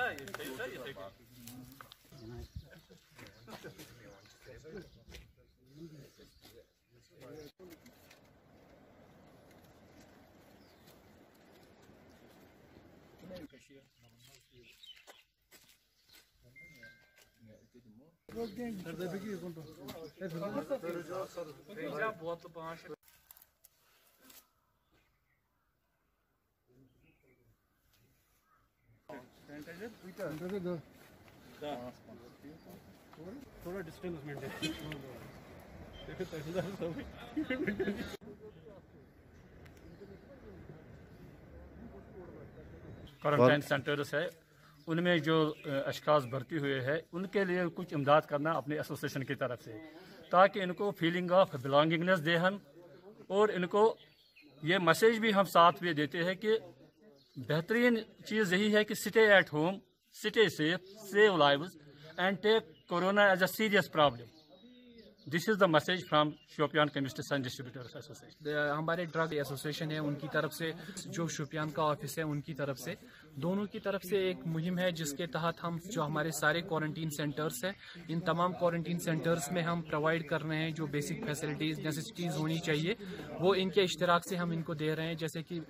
sai, io sai, io sai qua. Nerede bir gidiyor kontrol? Hepsi. Hocam bu atlı bağışık. थोड़ा distance maintain quarantine centres है। उनमें जो अशखास भर्ती हुए हैं उनके लिए कुछ इमदाद करना अपने एसोसिएशन की तरफ़ से ताकि इनको फीलिंग ऑफ़ बिलोंगिंगनेस दे हम और इनको ये मैसेज भी हम साथ में देते हैं कि बेहतरीन चीज़ यही है कि stay at home stay safe save lives and take corona as a serious problem this is the message from Shopian chemists and distributors association हमारे ड्रग एसोसिएशन है, उनकी तरफ़ से, जो शोपियान का ऑफ़िस है, उनकी तरफ़ से। दोनों की तरफ़ से एक मुहिम है, जिसके तहत हम, जो हमारे सारे क्वारंटीन सेंटर्स हैं, इन तमाम क्वारंटीन सेंटर्स में हम प्रोवाइड कर रहे हैं जो बेसिक फैसिलिटीज़ नेसेसिटीज़ होनी चाहिए। वो इनके इश्तराक से हम इनको दे रहे हैं, जैसे कि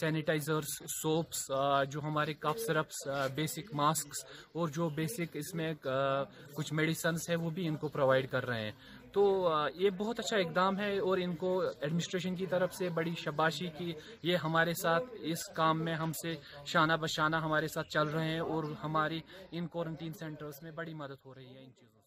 सैनिटाइजर्स सोप्स जो हमारे कफ सिरप्स बेसिक मास्क और जो बेसिक इसमें कुछ मेडिसन है, वो भी इनको प्रोवाइड कर रहे हैं। तो ये बहुत अच्छा इकदाम है और इनको एडमिनिस्ट्रेशन की तरफ़ से बड़ी शबाशी की। ये हमारे साथ इस काम में हमसे शाना बशाना हमारे साथ चल रहे हैं और हमारी इन क्वारंटीन सेंटर्स में बड़ी मदद हो रही है इन चीज़ों